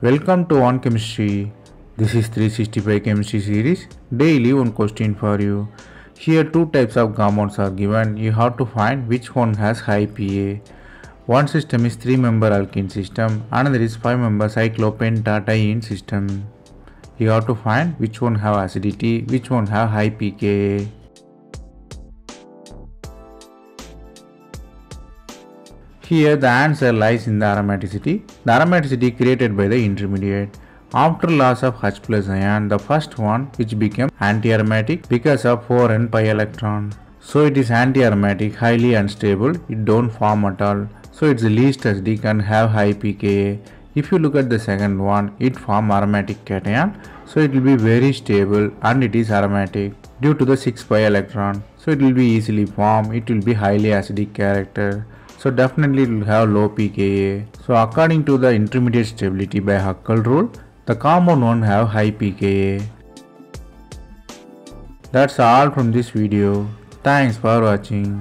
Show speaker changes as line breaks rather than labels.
Welcome to One Chemistry. This is 365 Chemistry series. Daily one question for you. Here two types of compounds are given. You have to find which one has high pKa. One system is 3 member alkene system, another is 5 member cyclopentadiene system. You have to find which one have acidity, which one have high pKa. Here the answer lies in the aromaticity. The aromaticity created by the intermediate. After loss of H plus ion, the first one which became anti-aromatic because of 4n pi electron. So it is anti-aromatic, highly unstable, it don't form at all. So it's least acidic and have high pKa. If you look at the second one, it form aromatic cation. So it will be very stable and it is aromatic due to the 6 pi electron. So it will be easily formed, it will be highly acidic character. So definitely it will have low pKa. So according to the intermediate stability by Huckel rule, the compound one have high pKa. That's all from this video. Thanks for watching.